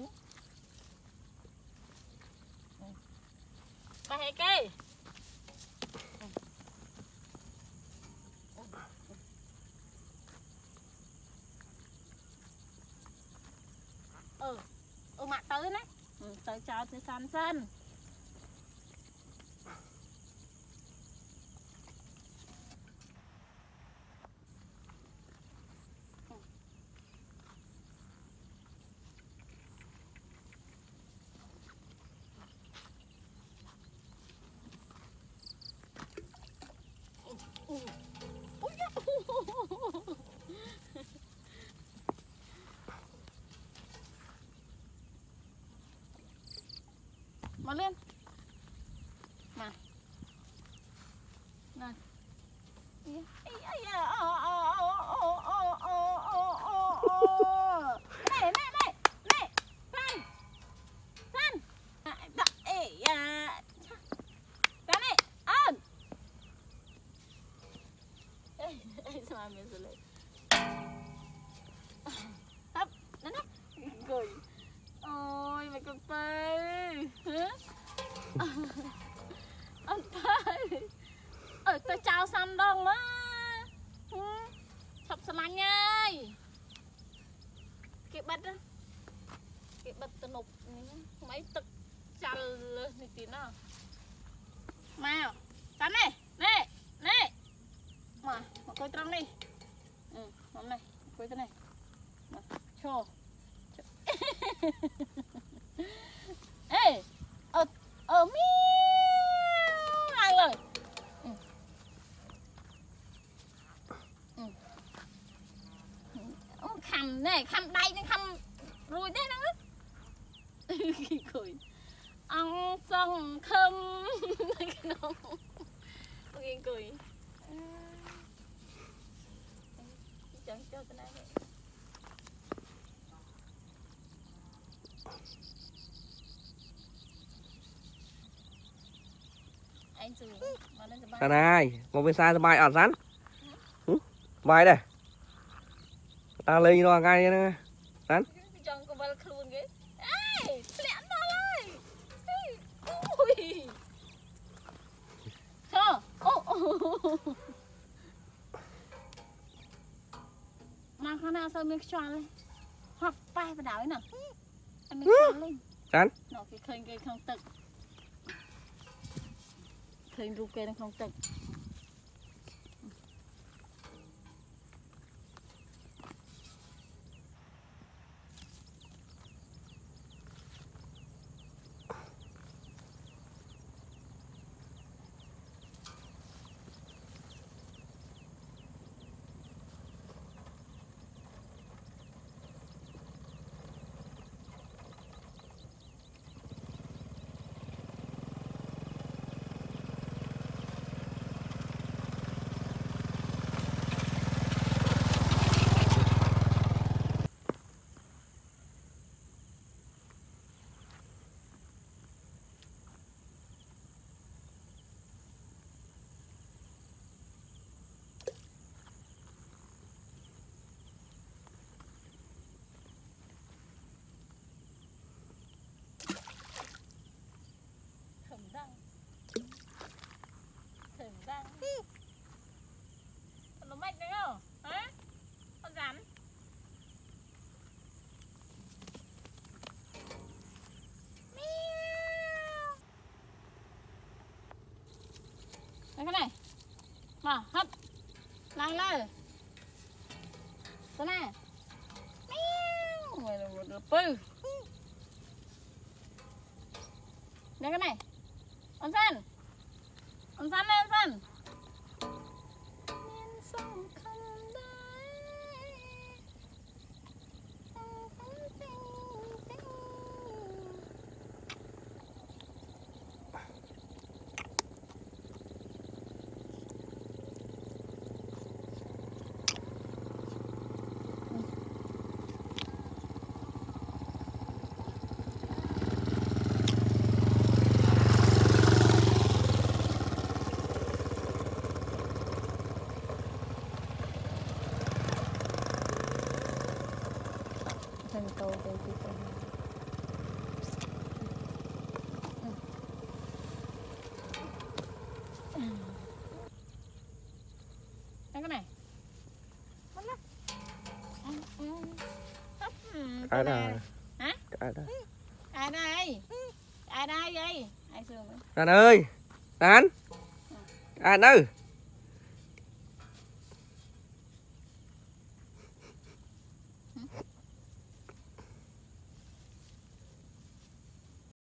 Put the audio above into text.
nhau nhé. Bà hãy cây ừ. Ừ mặt tới đấy. Ừ, tới chào tới san san Ui, Ui da. Mà lên. ចោលសំដងមើឈប់ស្មាញ់អើយគេបិទគេបិទទំនប់នេះថ្មីទឹកចាល់លើសនេះទៀតណាម៉ែតានេះនេះនេះមកមកគួយត្រង់នេះមកនេះគួយទៅនេះមកឈរ ណែខាំដៃនឹងខាំរួចទេហ្នឹងគួយអង្គសងខឹមនៅក្នុងអូខេគួយចង់ចូលទៅណាទេឯងសួរមកលេងសบายកណាយមកវាសាសบายអត់សាន់សบายដែរ ដើរលេងរាល់ថ្ងៃហ្នឹងណាចង់កវលខ្លួនគេអេធ្លាក់ដល់ហើយអូយចុះអូមកខាងណាអត់សូវមានខ្យល់ទេហត់ប៉ែបដ ாய் ណាអត់មានខ្យល់ទេចានគេឃើញគេក្នុងទឹកឃើញរូបគេនៅក្នុងទឹក hả hấp. Lăng lơ thế này mèo mày là một pư đây cái này. Ông sơn, ông sơn đây ông sơn ai đây? hả? Ai đây? Ai đây? Ai đây vậy? Ai xương anh ơi. Đàn. Anh đâu